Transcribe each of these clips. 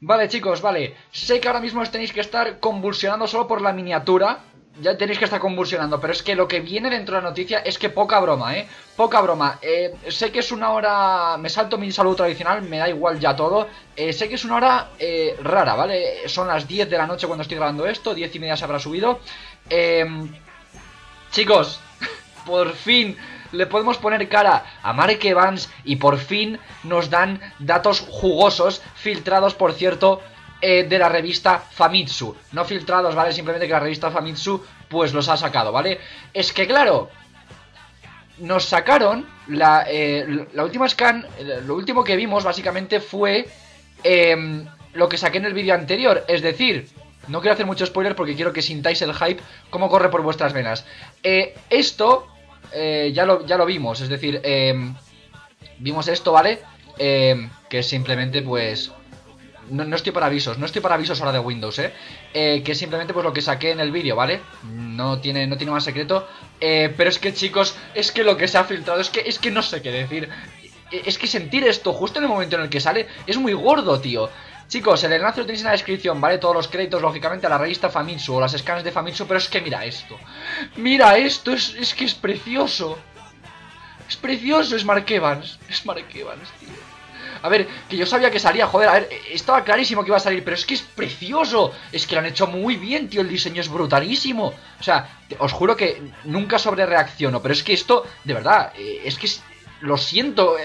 Vale, chicos, vale. Sé que ahora mismo os tenéis que estar convulsionando solo por la miniatura. Ya tenéis que estar convulsionando, pero es que lo que viene dentro de la noticia es que poca broma, ¿eh? Poca broma. Eh, sé que es una hora... Me salto mi saludo tradicional, me da igual ya todo. Eh, sé que es una hora eh, rara, ¿vale? Son las 10 de la noche cuando estoy grabando esto, 10 y media se habrá subido. Eh, chicos, por fin le podemos poner cara a Mark Evans y por fin nos dan datos jugosos, filtrados por cierto, eh, de la revista Famitsu. No filtrados, ¿vale? Simplemente que la revista Famitsu pues los ha sacado, ¿vale? Es que claro, nos sacaron la, eh, última scan, eh, lo último que vimos básicamente fue em, lo que saqué en el vídeo anterior, es decir... No quiero hacer mucho spoiler porque quiero que sintáis el hype como corre por vuestras venas. Eh, esto eh, ya, lo, ya lo vimos, es decir, eh, vimos esto, ¿vale? Eh, que simplemente pues... No, no estoy para avisos, no estoy para avisos ahora de Windows, ¿eh? Eh, que simplemente pues lo que saqué en el vídeo, ¿vale? No tiene, no tiene más secreto. Eh, pero es que chicos, es que lo que se ha filtrado, es que, es que no sé qué decir. Es que sentir esto justo en el momento en el que sale es muy gordo, tío. Chicos, el enlace lo tenéis en la descripción, ¿vale? Todos los créditos, lógicamente, a la revista Famitsu o las scans de Famitsu, pero es que mira esto. Mira esto, es, es que es precioso. Es precioso, es Mark Evans. Es Mark tío. A ver, que yo sabía que salía, joder, a ver, estaba clarísimo que iba a salir, pero es que es precioso. Es que lo han hecho muy bien, tío, el diseño es brutalísimo. O sea, os juro que nunca sobre reacciono, pero es que esto, de verdad, eh, es que es- lo siento eh,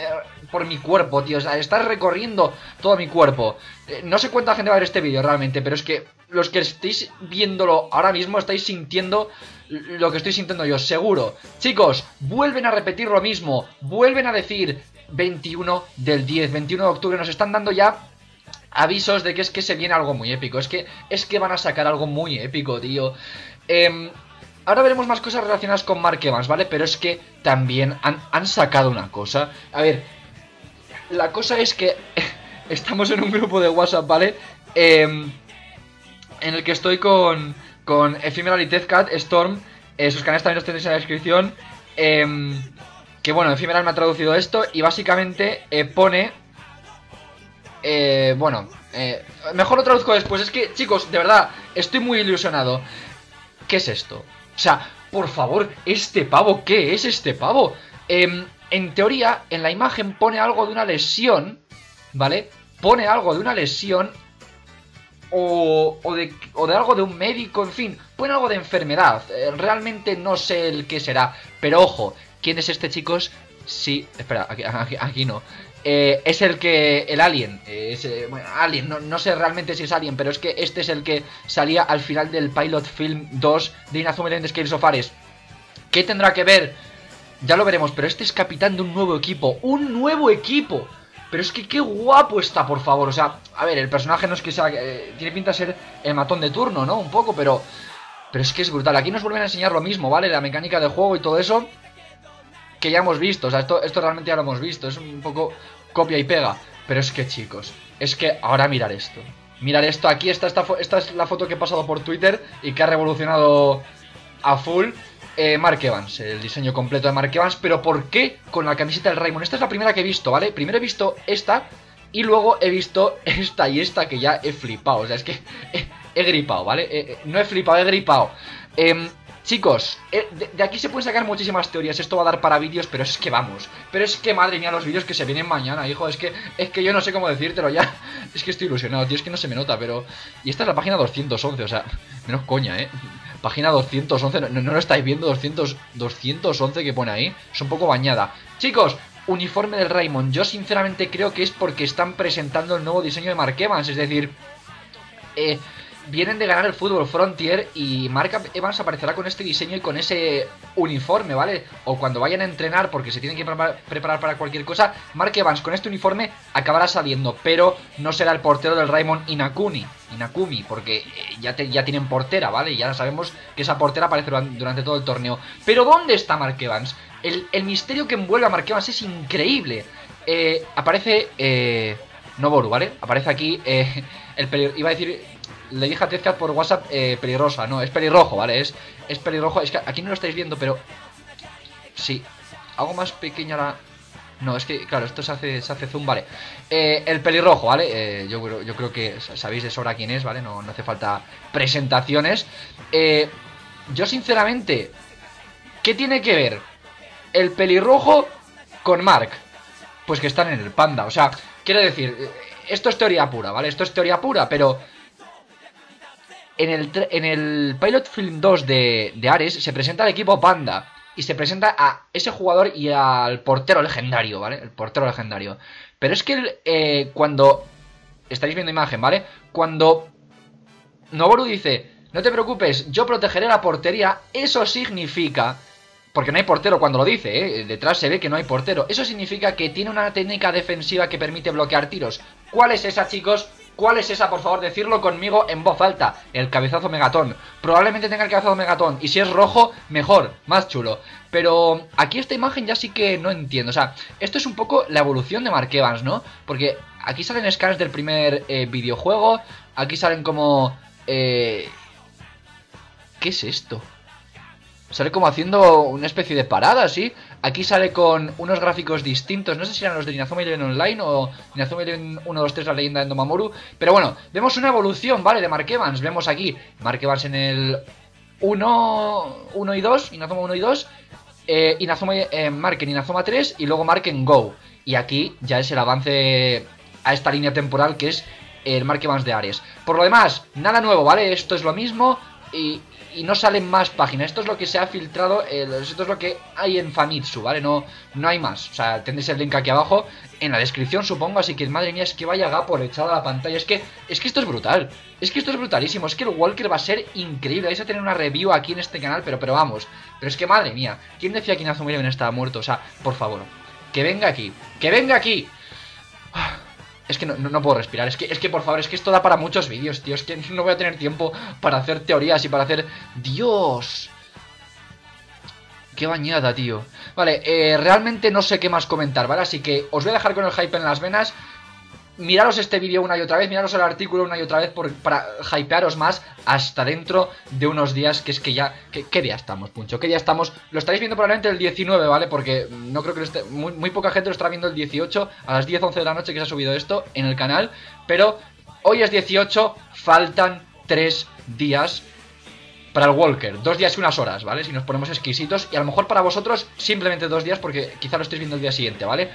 por mi cuerpo, tío. O sea, está recorriendo todo mi cuerpo. Eh, no sé cuánta gente va a ver este vídeo realmente, pero es que los que estéis viéndolo ahora mismo estáis sintiendo lo que estoy sintiendo yo, seguro. Chicos, vuelven a repetir lo mismo. Vuelven a decir 21 del 10, 21 de octubre. Nos están dando ya avisos de que es que se viene algo muy épico. Es que, es que van a sacar algo muy épico, tío. Em, ahora veremos más cosas relacionadas con Mark ¿vale? Pero es que también han sacado una cosa. A ver, la cosa es que estamos en un grupo de WhatsApp, ¿vale? Em, en el que estoy con, con Ephemeral y Tezcat, Storm. eh, sus canales también los tenéis en la descripción. em, que bueno, Ephemeral me ha traducido esto y básicamente eh, pone... eh, bueno, eh, mejor lo traduzco después. Es que, chicos, de verdad, estoy muy ilusionado. ¿Qué es esto? O sea, por favor, ¿este pavo qué es este pavo? Em, en teoría, en la imagen pone algo de una lesión, ¿vale? Pone algo de una lesión o, o, de, o de algo de un médico, en fin, pone algo de enfermedad. Eh, realmente no sé el qué será, pero ojo, ¿quién es este, chicos? Sí, espera, aquí, no. Eh, es el que. El Alien. eh, eh, bueno, Alien, no, no sé realmente si es Alien, pero es que este es el que salía al final del Pilot Film 2 de Inazuma Eleven Scales of Ares. ¿Qué tendrá que ver? Ya lo veremos, pero este es capitán de un nuevo equipo. ¡Un nuevo equipo! Pero es que qué guapo está, por favor. O sea, a ver, el personaje no es que sea. eh, tiene pinta de ser el matón de turno, ¿no? Un poco, pero. Pero es que es brutal. Aquí nos vuelven a enseñar lo mismo, ¿vale? La mecánica del juego y todo eso. Que ya hemos visto. O sea, esto, esto realmente ya lo hemos visto. Es un poco copia y pega. Pero es que, chicos. Es que ahora mirar esto. Mirar esto. Aquí está esta, esta es la foto que he pasado por Twitter. Y que ha revolucionado a full. Eh, Mark Evans, el diseño completo de Mark Evans, pero ¿por qué con la camiseta del Raymond? Esta es la primera que he visto, ¿vale? Primero he visto esta y luego he visto esta y esta que ya he flipado, o sea, es que he, gripado, ¿vale? Eh, eh, no he flipado, he gripado. Em, chicos, eh, de, aquí se pueden sacar muchísimas teorías, esto va a dar para vídeos, pero es que vamos, pero es que madre mía los vídeos que se vienen mañana, hijo, es que, es que yo no sé cómo decírtelo ya, es que estoy ilusionado, tío, es que no se me nota, pero... Y esta es la página 211, o sea, menos coña, ¿eh? Página 211, no, no lo estáis viendo, 200, 211 que pone ahí. Es un poco bañada. Chicos, uniforme del Raymond. Yo sinceramente creo que es porque están presentando el nuevo diseño de Mark. Es decir, eh, vienen de ganar el fútbol Frontier y Mark Evans aparecerá con este diseño y con ese uniforme, ¿vale? O cuando vayan a entrenar porque se tienen que prepar- preparar para cualquier cosa, Mark Evans con este uniforme acabará saliendo, pero no será el portero del Raymond Inakuni, Inakumi, porque eh, ya, ya tienen portera, ¿vale? Ya sabemos que esa portera aparece duran- durante todo el torneo. Pero ¿dónde está Mark Evans? El, el misterio que envuelve a Mark Evans es increíble. Eh, aparece... Eh, ¿vale? Aparece aquí eh, el Iba a decir le dije a Tezcat por WhatsApp eh, pelirrosa, no, es pelirrojo, ¿vale? Es, es pelirrojo, es que aquí no lo estáis viendo, pero... Sí, hago más pequeña la... No, es que, claro, esto se hace, se hace zoom, vale eh, El pelirrojo, ¿vale? Eh, yo, yo creo que sabéis de sobra quién es, ¿vale? No, no hace falta presentaciones eh, Yo sinceramente ¿Qué tiene que ver el pelirrojo con Mark? Pues que están en el panda, o sea, quiero decir Esto es teoría pura, ¿vale? Esto es teoría pura, pero en el, en el Pilot Film 2 de, de Ares se presenta el equipo Panda y se presenta a ese jugador y al portero legendario, ¿vale? El portero legendario. Pero es que eh, cuando... Estaréis viendo imagen, ¿vale? Cuando Noboru dice, no te preocupes, yo protegeré la portería, eso significa... Porque no hay portero cuando lo dice, ¿eh? Detrás se ve que no hay portero. Eso significa que tiene una técnica defensiva que permite bloquear tiros. ¿Cuál es esa, chicos? ¿Cuál es esa? Por favor, decirlo conmigo en voz alta. El cabezazo megatón. Probablemente tenga el cabezazo megatón. Y si es rojo, mejor, más chulo. Pero aquí esta imagen ya sí que no entiendo. O sea, esto es un poco la evolución de Mark Evans, ¿no? Porque aquí salen scans del primer eh, videojuego. Aquí salen como... Eh... ¿Qué es esto? Sale como haciendo una especie de parada, ¿sí? Aquí sale con unos gráficos distintos. No sé si eran los de Inazuma Eleven Online o Inazuma Eleven 1, 2, 3, la leyenda de Endomamoru. Pero bueno, vemos una evolución, ¿vale? De Mark. Vemos aquí Mark en el 1, 1 y 2, Inazuma 1 y 2. Eh, Inazuma, eh, Mark Inazuma 3 y luego Mark en Go. Y aquí ya es el avance a esta línea temporal que es el Mark Evans de Ares. Por lo demás, nada nuevo, ¿vale? Esto es lo mismo y, y no salen más páginas. Esto es lo que se ha filtrado, eh, esto es lo que hay en Famitsu, ¿vale? No, no hay más. O sea, tendréis el link aquí abajo en la descripción, supongo. Así que, madre mía, es que vaya por echado a la pantalla. Es que, es que esto es brutal. Es que esto es brutalísimo. Es que el Walker va a ser increíble. Vais a tener una review aquí en este canal, pero, pero vamos. Pero es que, madre mía, ¿quién decía que Inazuma Eleven estaba muerto? O sea, por favor, que venga aquí. ¡Que venga aquí! Es que no, puedo respirar, es que, es que por favor, es que esto da para muchos vídeos, tío Es que no voy a tener tiempo para hacer teorías y para hacer... ¡Dios! Qué bañada, tío Vale, eh, realmente no sé qué más comentar, ¿vale? Así que os voy a dejar con el hype en las venas miraros este vídeo una y otra vez, miraros el artículo una y otra vez para hypearos más hasta dentro de unos días, que es que ya... ¿Qué día estamos, Puncho? ¿Qué día estamos? Lo estaréis viendo probablemente el 19, ¿vale? Porque no creo que lo esté... Muy, muy poca gente lo estará viendo el 18, a las 10, 11 de la noche que se ha subido esto en el canal, pero hoy es 18, faltan 3 días para el Walker, dos días y unas horas, ¿vale? Si nos ponemos exquisitos Y a lo mejor para vosotros simplemente dos días porque quizá lo estéis viendo el día siguiente, ¿vale?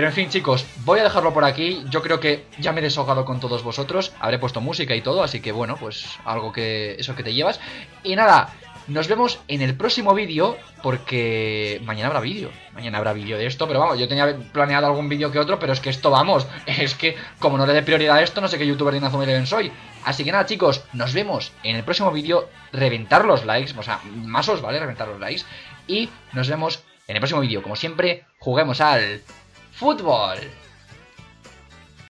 Pero en fin, chicos, voy a dejarlo por aquí. Yo creo que ya me he desahogado con todos vosotros. Habré puesto música y todo, así que bueno, pues algo que... Eso que te llevas. Y nada, nos vemos en el próximo vídeo, porque mañana habrá vídeo. Mañana habrá vídeo de esto, pero vamos, yo tenía planeado algún vídeo que otro, pero es que esto, vamos, es que como no le dé prioridad a esto, no sé qué youtuber de Inazuma Eleven soy. Así que nada, chicos, nos vemos en el próximo vídeo. Reventar los likes, o sea, más os vale reventar los likes. Y nos vemos en el próximo vídeo. Como siempre, juguemos al fútbol.